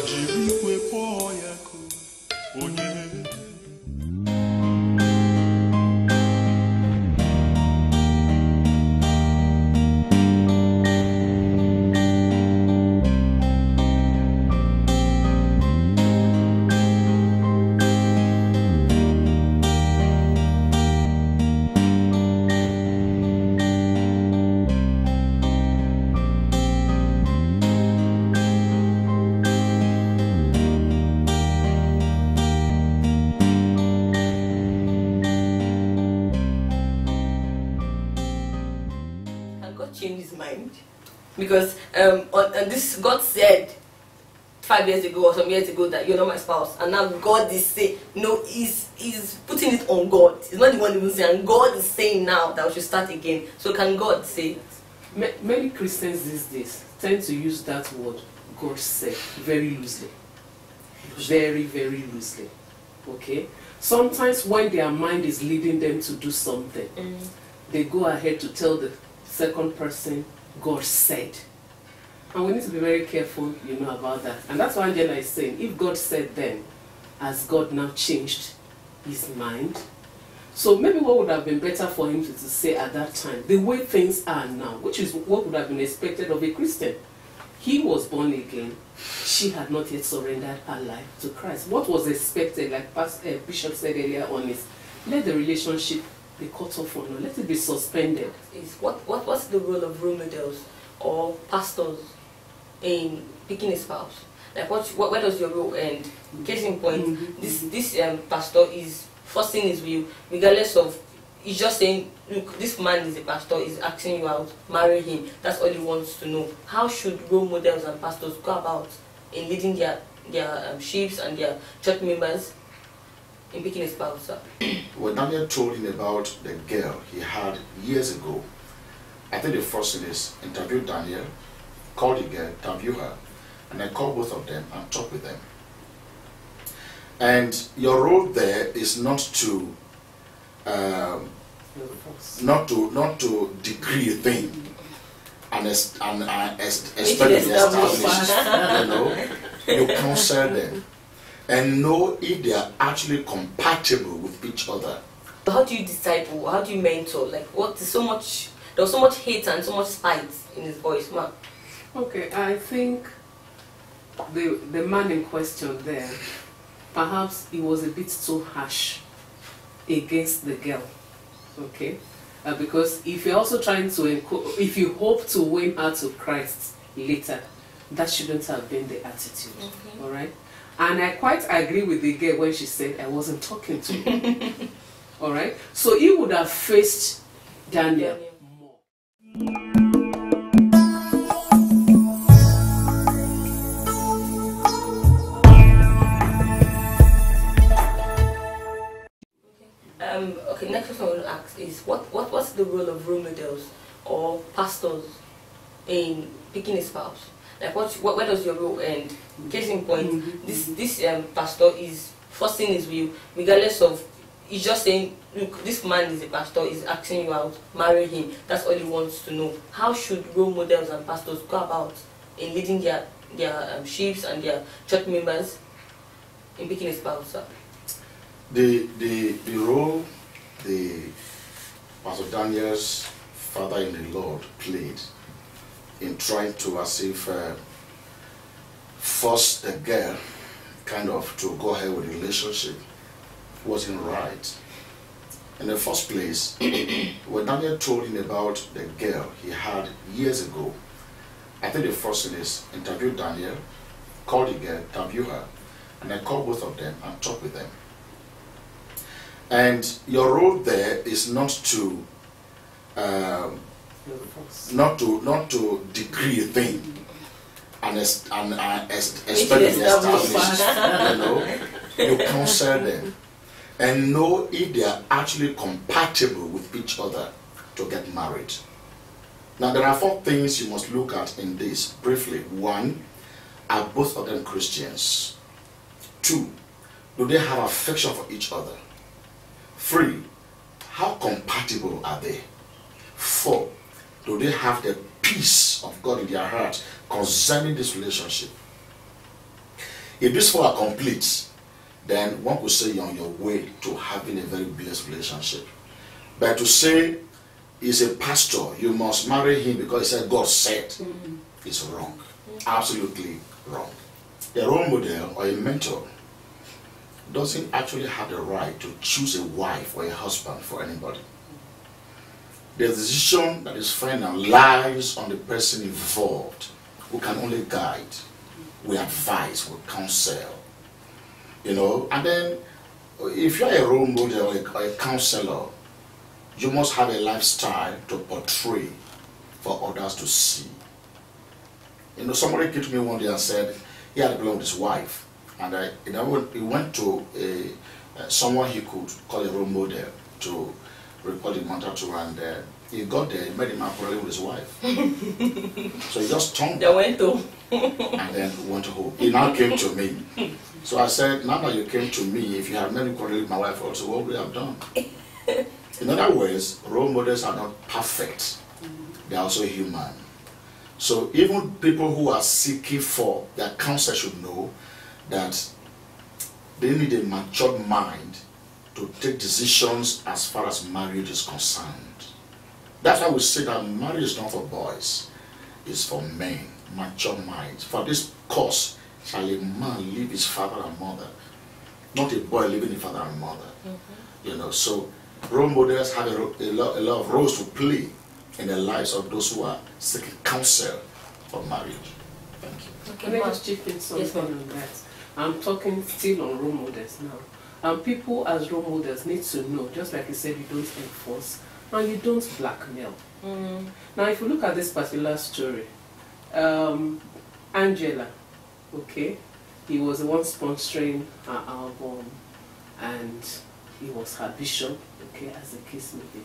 ọba this God said five years ago or some years ago that you're not my spouse. And now God is saying, no, he's, he's putting it on God. He's not the one even saying, and God is saying now that we should start again. So can God say it? Many Christians these days tend to use that word, God said, very loosely. Very, very loosely. Okay? Sometimes when their mind is leading them to do something, mm. they go ahead to tell the second person, God said. And we need to be very careful, you know, about that. And that's why Angela is saying, if God said then, has God now changed his mind? So maybe what would have been better for him to, to say at that time, the way things are now, which is what would have been expected of a Christian. He was born again. She had not yet surrendered her life to Christ. What was expected, like Pastor, uh, Bishop said earlier on, is let the relationship be cut off for now. Let it be suspended. Is what, what what's the role of role models or pastors in picking a spouse? Like what, what where does your role end? Case in point, Mhm. this this um, pastor is forcing his will, regardless of he's just saying, look, this man is a pastor, he's asking you out, marry him. That's all he wants to know. How should role models and pastors go about in leading their their um, sheep and their church members in picking a spouse? sir? When Daniel told him about the girl he had years ago, I think the first thing is interview Daniel, call the girl, interview her, and then call both of them and talk with them. And your role there is not to um, not to not to decree a thing and and uh, expect it to establish. established. you know, you counsel them and know if they are actually compatible with each other. How do you disciple? How do you mentor? Like what is so much there was so much hate and so much spite in his voice, man. Okay, I think the the man in question there, perhaps he was a bit too harsh against the girl. Okay, uh, because if you're also trying to if you hope to win her to Christ later, that shouldn't have been the attitude. Okay. All right, and I quite agree with the girl when she said I wasn't talking to you. all right, so he would have faced Daniel Daniel. Okay, next question I want to ask is what, what what's the role of role models or pastors in picking a spouse? Like what, what where does your role end? Case in point, Mhm. this this um, pastor is forcing his will, regardless of he's just saying, look, this man is a pastor, he's asking you out, marry him. That's all he wants to know. How should role models and pastors go about in leading their their um, sheep and their church members in picking a spouse? Sir? The the the role the Pastor Daniel's father in the Lord played in trying to as if uh, force the girl kind of to go ahead with the relationship wasn't right. In the first place, when Daniel told him about the girl he had years ago, I think the first thing is interview Daniel, call the girl, interview her, and then call both of them and talk with them. And your role there is not to um, not to not to decree a thing and es- and uh, es- expect it establish. established. you know, you counsel them and know if they are actually compatible with each other to get married. Now there are four things you must look at in this briefly. One, are both of them Christians? Two, do they have affection for each other? Three, how compatible are they? Four, do they have the peace of God in their heart concerning this relationship? If these four are complete, then one could say you're on your way to having a very blessed relationship. But to say he's a pastor, you must marry him because he said God said, is wrong. Absolutely wrong. A role model or a mentor doesn't actually have the right to choose a wife or a husband for anybody. The decision that is final lies on the person involved who can only guide, we advise, we counsel. You know, and then if you're a role model or a, or a counselor, you must have a lifestyle to portray for others to see. You know, somebody came to me one day and said he had a problem with his wife, and I, he went to a, uh, someone he could call a role model to record the matter to, and uh, he got there, he met him up with his wife. so he just turned They went to. and then went home. He now came to me. So I said, now that you came to me, if you had many quarrel with my wife also, what would you have done? In other words, role models are not perfect. They are also human. So even people who are seeking for their counsel should know that they need a matured mind to take decisions as far as marriage is concerned. That's why we say that marriage is not for boys, it's for men, mature minds. For this cause shall a man leave his father and mother, not a boy leaving his father and mother. You know, so role models have a, a, lot, a lot of roles to play in the lives of those who are seeking counsel for marriage. Thank you. Can I just chip in something Yes, ma'am. on that? I'm talking still on role models now. And people as role models need to know, just like you said, you don't enforce and you don't blackmail. Mm. Now, if you look at this particular story, um, Angela, okay, he was the one sponsoring her album and he was her bishop, okay, as the case may be.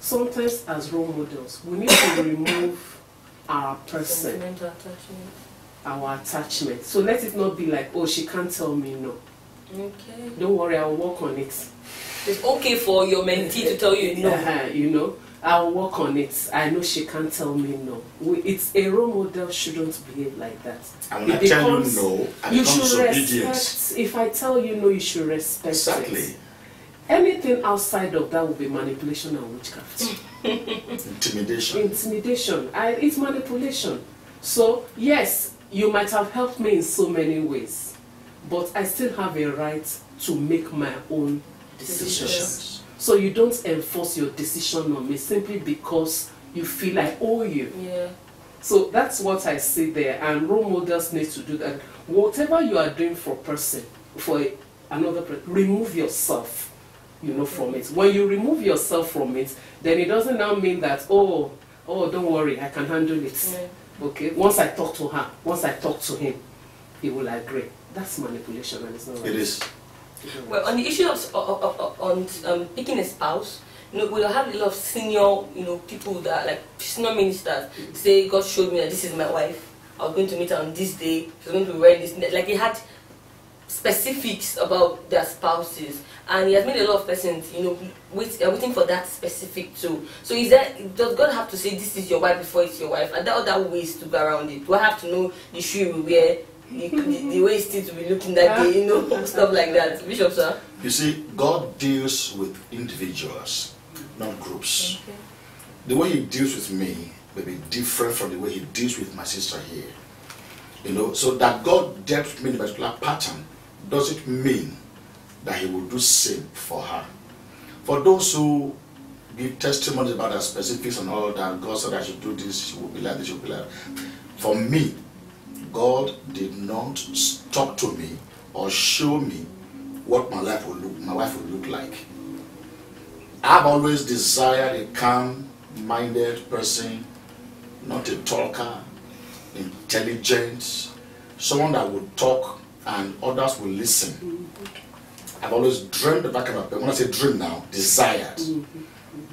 Sometimes, as role models, we need to remove our person Sentimental attachment. Our attachment. So let it not be like, oh, she can't tell me no. Okay. Don't worry, I'll work on it. It's okay for your mentee to tell you no. Uh-huh, you know, I'll work on it. I know she can't tell me no. We, it's a role model shouldn't behave like that. And when It I tell you no, I you should disobedient. respect. If I tell you no, you should respect Exactly. it. Anything outside of that will be manipulation and witchcraft. Intimidation. intimidation I, it's manipulation so yes you might have helped me in so many ways but i still have a right to make my own decisions Decisions. so you don't enforce your decision on me simply because you feel i owe you Yeah. so that's what i see there and role models need to do that whatever you are doing for a person for a, another person remove yourself you know from it when you remove yourself from it then it doesn't now mean that oh oh don't worry i can handle it Yeah. Okay once i talk to her once i talk to him he will agree that's manipulation and it's not right It is. Well, on the issue of, of, of, of on um, picking a spouse, you know, we'll have a lot of senior, you know, people that are like senior ministers say, God showed me that this is my wife. I was going to meet her on this day. She's going to be wearing this. Like they had specifics about their spouses, and he has made a lot of persons, you know, wait, are waiting for that specific too. So is that does God have to say this is your wife before it's your wife? Are there other ways to go around it? Do I have to know the shoe you wear? The, the, the way it's still to be looking that day, you know, stuff like that. Bishop, sir. You see, God deals with individuals, not groups. The way He deals with me may be different from the way He deals with my sister here. You know, so that God dealt with me in a particular pattern doesn't mean that He will do same for her. For those who give testimonies about their specifics and all that, God said I should do this, she will be like this, she will be like that. For me, God did not talk to me or show me what my life will look my wife will look like. I've always desired a calm-minded person, not a talker, intelligent, someone that would talk and others will listen. I've always dreamed of that kind of. When I say dream now, desired.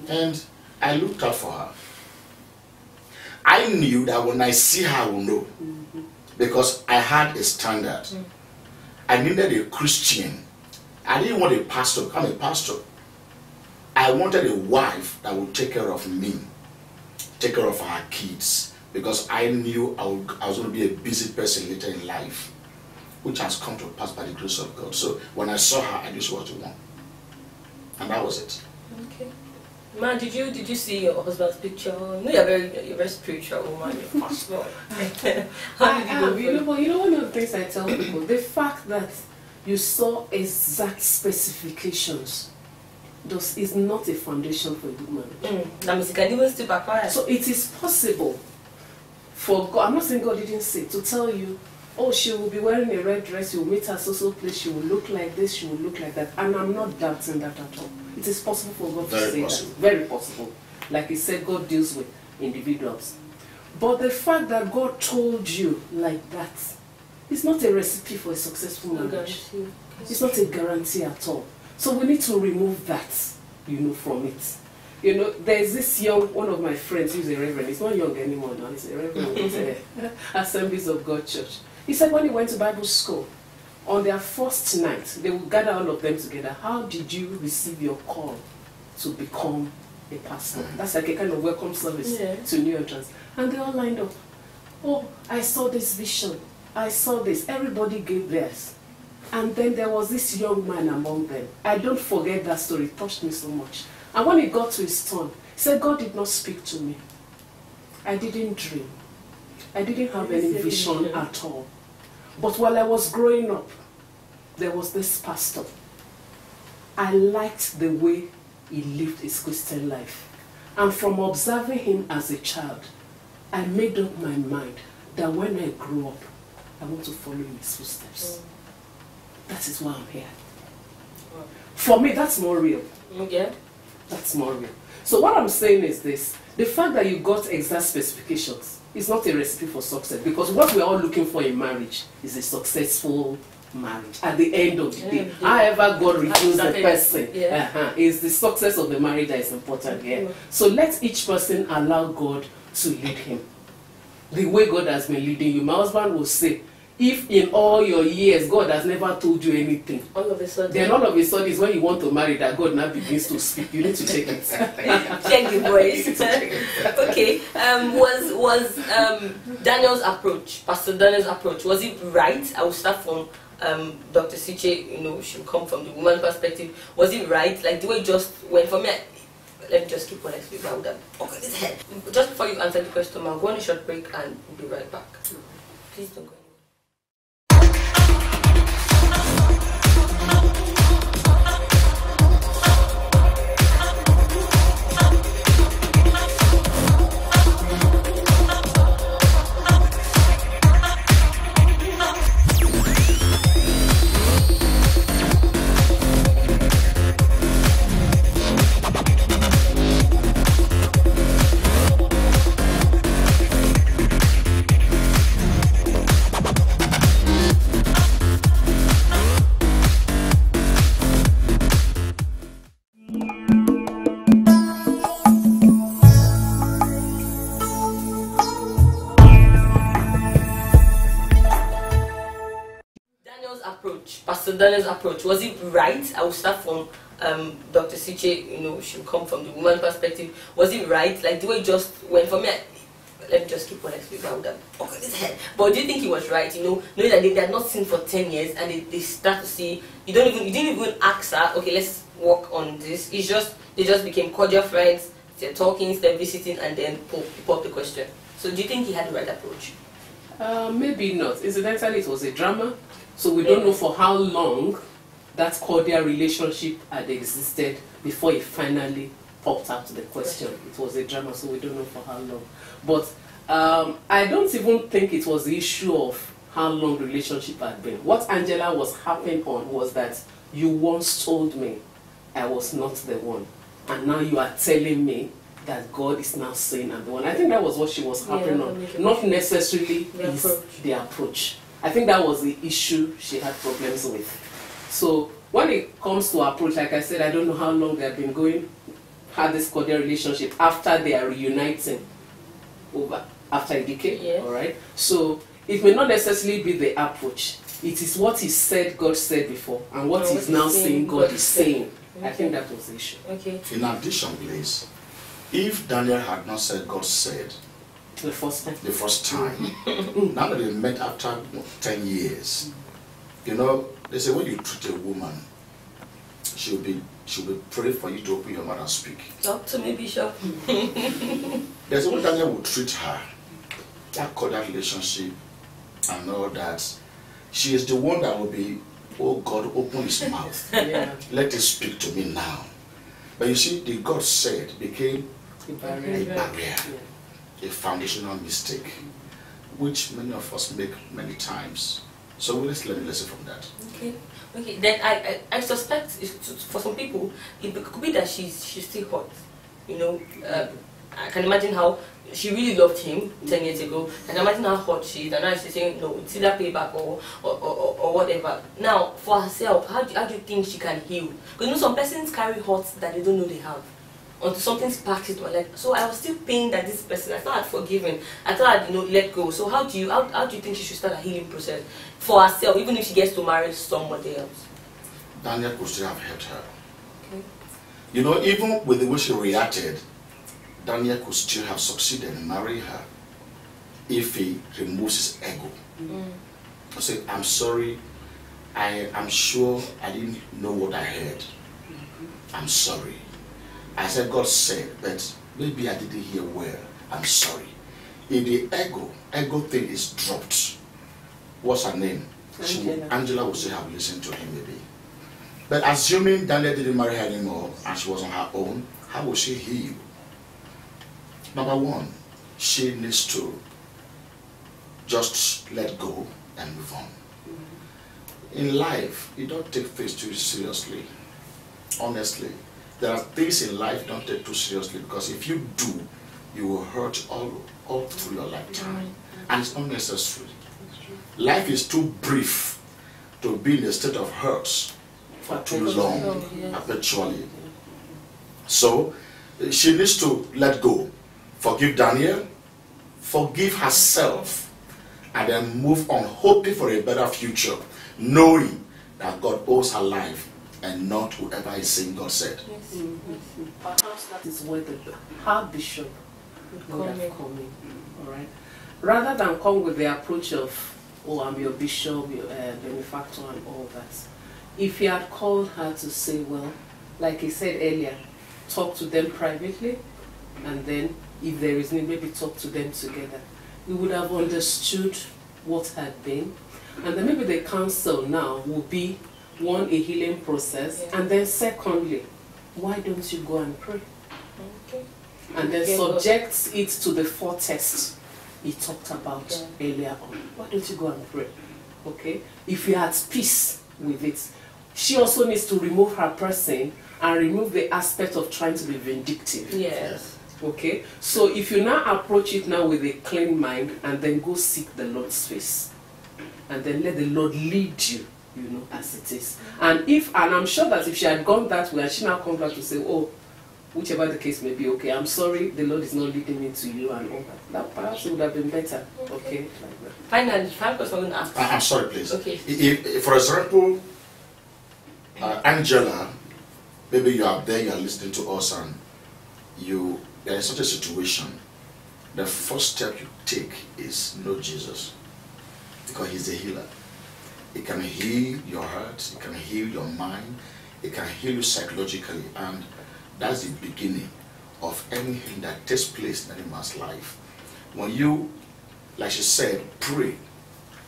And I looked out for her. I knew that when I see her, I will know. Because I had a standard. I needed a Christian. I didn't want a pastor. I'm a pastor. I wanted a wife that would take care of me, take care of our kids because I knew I was going to be a busy person later in life, which has come to pass by the grace of God. So when I saw her, I knew she was the one. And that was it. Okay. Man, did you did you see your husband's picture? No, you're very you're very spiritual woman. You're pastor. How I did you am. go You know, but you know, one of the things I tell people, the fact that you saw exact specifications does is not a foundation for a good marriage. Mm, that means you can even still backfire. So it is possible for God, I'm not saying God didn't say, to tell you, oh, she will be wearing a red dress, you'll meet her so so place, she will look like this, she will look like that. And I'm not doubting that at all. It is possible for God Very to say possible. that. Very possible. Like he said, God deals with individuals. But the fact that God told you like that is not a recipe for a successful marriage. It's not a guarantee at all. So we need to remove that, you know, from it. You know, there's this young, one of my friends who's a reverend. He's not young anymore now. He's a reverend. He's a Assemblies of God Church. He said when he went to Bible school, on their first night, they would gather all of them together. How did you receive your call to become a pastor? Mm-hmm. That's like a kind of welcome service Yeah. to new entrants. And they all lined up. Oh, I saw this vision. I saw this. Everybody gave theirs. And then there was this young man among them. I don't forget that story. It touched me so much. And when he got to his turn, he said, God did not speak to me. I didn't dream. I didn't have any vision vision. at all. But while I was growing up, there was this pastor. I liked the way he lived his Christian life. And from observing him as a child, I made up my mind that when I grow up, I want to follow in his footsteps. That is why I'm here. For me, that's more real. Mm, okay. That's more real. So what I'm saying is this. The fact that you got exact specifications is not a recipe for success because what we're all looking for in marriage is a successful marriage at the end of the day. yeah. However God reveals the person, Yeah. uh-huh, is the success of the marriage that is important here. Mhm. So let each person allow God to lead him. The way God has been leading you. My husband will say, if in all your years God has never told you anything, All of a sudden. then all of a sudden is when you want to marry that God now begins to speak. You need to check it. check the voice. okay. Um, was was um, Daniel's approach, Pastor Daniel's approach, was it right? I will start from um, Dr. Siche. You know, she'll come from the woman perspective. Was it right? Like the way it just went for me. I, let me just keep on speak. I would have okay, this head. Just before you answer the question, I'll go on a short break and we'll be right back. Please don't go. Anywhere. Daniel's approach, Pastor Daniel's approach, was it right? I will start from um, Dr. Siche, you know, she'll come from the woman perspective. Was it right? Like the way it just went for me. I, let me just keep on speak. I would have okay, this head. But do you think he was right? You know, knowing that they, they had not seen for 10 years and they, they start to see, you don't even, you didn't even ask her, okay, let's work on this. It's just, they just became cordial friends, they're talking, they're visiting, and then pop, pop the question. So do you think he had the right approach? Uh, maybe not. Incidentally, it was a drama, so we don't know for how long that cordial relationship had existed before it finally popped out the question. It was a drama, so we don't know for how long. But um, I don't even think it was the issue of how long the relationship had been. What Angela was harping on was that you once told me I was not the one, and now you are telling me that God is now saying I'm the one. I think that was what she was harping Yeah, on, not necessarily The approach. the approach. I think that was the issue she had problems with. So when it comes to approach, like I said, I don't know how long they've been going, had this cordial relationship after they are reuniting over after a decade. Yeah. All right. So it may not necessarily be the approach. It is what he said God said before, and what And he's now saying saying God God is is saying. saying. I think that was the issue. Okay. In addition, please, If Daniel had not said God said The first time. the first time, mm. now that they met after 10 years, you know, they say when you treat a woman, she'll be she'll be praying for you to open your mouth and speak. Talk to me, Bishop. There's a way Daniel would treat her, that cordial relationship and all that. She is the one that will be, oh God, open his mouth. Yeah. Let him speak to me now. But you see, the God said became The a barrier. barrier, Yeah. A foundational mistake, which many of us make many times. So let's learn a lesson from that. Okay. Okay. Then I I, I suspect for some people it could be that she's she's still hot. You know, uh, I can imagine how she really loved him ten years ago. And imagine how hot she is, and now she's saying no, it's either payback or or, or, or whatever. Now for herself, how do, how do you think she can heal? Because you know some persons carry hot that they don't know they have. Until something sparks it or like so I was still pain that this person I thought I'd forgiven. I thought I'd you know let go. So how do you how, how do you think she should start a healing process for herself, even if she gets to marry somebody else? Daniel could still have helped her. Okay. You know, even with the way she reacted, Daniel could still have succeeded in marrying her if he removes his ego. Mm. I say, I'm sorry, I am sure I didn't know what I heard. Mm-hmm. I'm sorry. I said, God said, but maybe I didn't hear well. I'm sorry. If the ego, ego thing is dropped, what's her name? She Angela. Angela will still have listened to him maybe. But assuming Daniel didn't marry her anymore and she was on her own, how will she heal? Number one, she needs to just let go and move on. Mm-hmm. In life, you don't take things too seriously. Honestly, there are things in life don't take too seriously because if you do, you will hurt all, all through your lifetime. And it's not necessary. Life is too brief to be in a state of hurt for too long, perpetually. So, uh, she needs to let go. Forgive Daniel, forgive herself, and then move on, hoping for a better future, knowing that God owes her life and not whoever is saying God said. Yes. Perhaps that is where the her bishop would have Come in. come. All right. Rather than come with the approach of, oh, I'm your bishop, your uh, benefactor, and all that. If he had called her to say, well, like he said earlier, talk to them privately, and then if there is need, maybe talk to them together. We would have understood what had been, and then maybe the counsel now will be one a healing process, Yeah. and then secondly, why don't you go and pray? Okay. and then but- subject it to the four tests he talked about Yeah. earlier on. Why don't you go and pray? Okay? If you had peace with it, she also needs to remove her person and remove the aspect of trying to be vindictive. Yes. Okay? So if you now approach it now with a clean mind and then go seek the Lord's face and then let the Lord lead you, you know, as it is. And if, and I'm sure that if she had gone that way and she now comes back to say, oh, whichever the case may be, okay, I'm sorry, the Lord is not leading me to you and all that, that perhaps would have been better. Okay? Like. Finally, final question I'm going to ask. I- I'm sorry, please. Okay. If, if, for example, uh, Angela, maybe you are there, you are listening to us, and you are in such a situation, the first step you take is know Jesus, because He's the healer. It can heal your heart, it can heal your mind, it can heal you psychologically, and that's the beginning of anything that takes place in any man's life. When you, like she said, pray,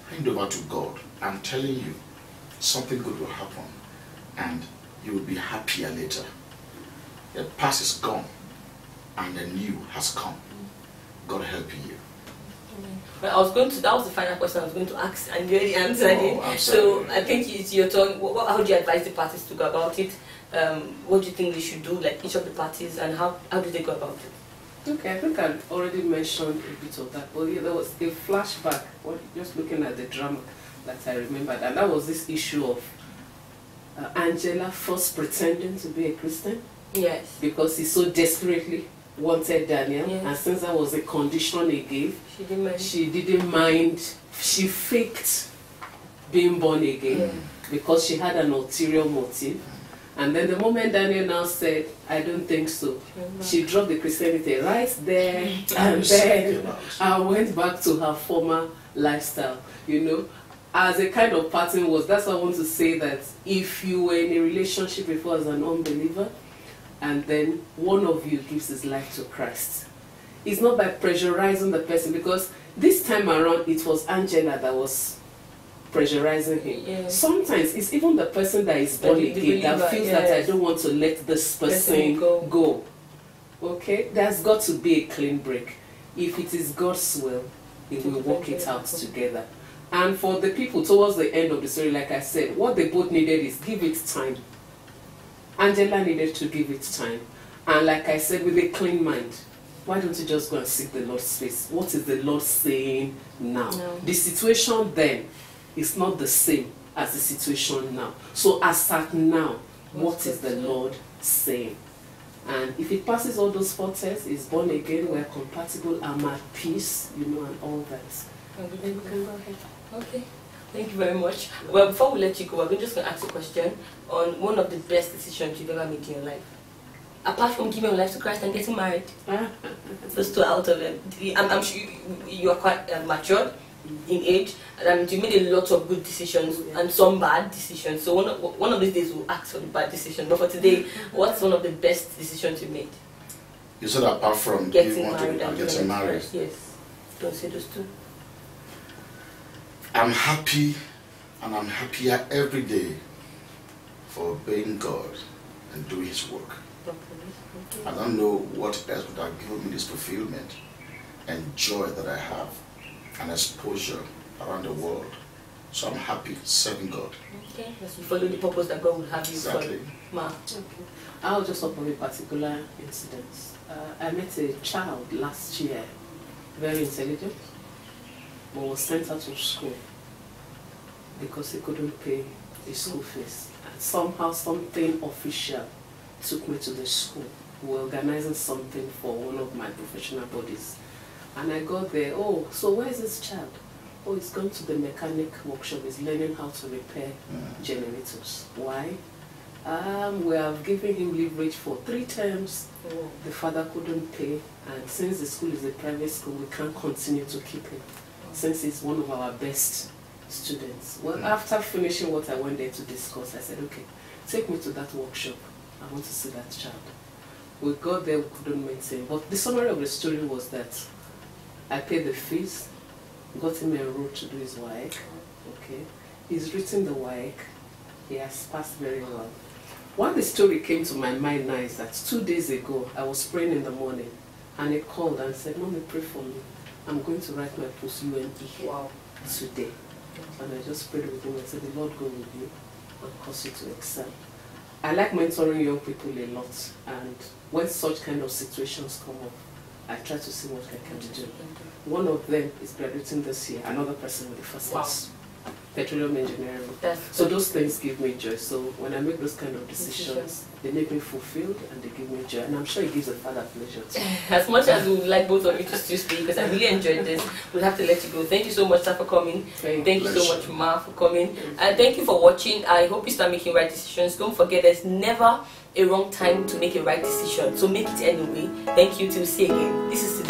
hand over to God. I'm telling you, something good will happen and you will be happier later. The past is gone and the new has come. God helping you. Well, I was going to. That was the final question I was going to ask, and you already answered Oh, it. I'm So. I think it's your turn. What, what- how do you advise the parties to go about it? Um, what do you think they should do, like each of the parties, and how how do they go about it? Okay, I think I already mentioned a bit of that. But yeah, there was a flashback, what, just looking at the drama that I remembered, and that was this issue of uh, Angela first pretending to be a Christian Yes. because he so desperately wanted Daniel, Yes. and since that was a condition he gave, She didn't mind. she didn't mind. She faked being born again Yeah. because she had an ulterior motive. And then the moment Daniel now said, I don't think so, she dropped the Christianity right there and then I went back to her former lifestyle. You know, as a kind of pattern was that's why I want to say that if you were in a relationship before as an unbeliever and then one of you gives his life to Christ, it's not by pressurizing the person because this time around it was Angela that was pressurizing him. Yeah. Sometimes it's even the person that is born again that feels that I don't want to let this person Person go. go. Okay, there's got to be a clean break. If it is God's will, He will work it out together. And for the people towards the end of the story, like I said, what they both needed is give it time. Angela needed to give it time. And like I said, with a clean mind, why don't you just go and seek the Lord's face? What is the Lord saying now? No. The situation then is not the same as the situation now. So as at now, what What's the- Lord saying? And if it passes all those four tests, is born again, we're compatible, I'm at peace, you know, and all that. We can go ahead. Okay. Thank you very much. Well, before we let you go, we're just going to ask a question on one of the best decisions you've ever made in your life. Apart from giving your life to Christ and getting married, those two out of them. I'm, I'm sure you, you are quite uh, matured in age, and you made a lot of good decisions Yeah. and some bad decisions. So one of, one of these days we'll ask for the bad decision. But for today, what's one of the best decisions you made? You said apart from Getting you to married and and getting married, Yes. Don't say those two. I'm happy and I'm happier every day for obeying God and doing His work. I don't know what else would have given me this fulfillment and joy that I have and exposure around the world. So I'm happy serving God. Okay. Yes, you follow the purpose that God will have you Exactly. for. Ma. Okay. I'll just talk of a particular incident. Uh, I met a child last year, very intelligent, but was sent out of school because he couldn't pay his school fees. And somehow something official took me to the school. We were organizing something for one of my professional bodies. And I got there, oh, so where's this child? Oh, he's gone to the mechanic workshop, he's learning how to repair generators. Why? Um, we have given him leverage for three terms. Oh. The father couldn't pay, and since the school is a private school, we can't continue to keep him since he's one of our best students. Well, Mm. after finishing what I went there to discuss, I said, okay, take me to that workshop. I want to see that child. We got there, we couldn't maintain. But the summary of the story was that I paid the fees, got him enrolled to do his WAEC. Okay, he's written the WAEC. He has passed very well. Why the story came to my mind now is that two days ago I was praying in the morning and he called and said, Mommy, pray for me. I'm going to write my post UME Wow. today. And I just prayed with him and said, The Lord go with you and cause you to excel. I like mentoring young people a lot and when such kind of situations come up, I try to see what I can do. One of them is graduating this year, another person with the first Wow. Petroleum engineering. That's So those things give me joy. So when I make those kind of Decisions. they make me fulfilled and they give me joy. And I'm sure it gives the father pleasure too. As much as we would like both of you to still speak, because I really enjoyed this, we'll have to let you go. Thank you so much, sir, for coming. Thank Thank you so much, Ma, for coming. And thank you for watching. I hope you start making right decisions. Don't forget, there's never a wrong time to make a right decision. So make it anyway. Thank you. Till see again. This is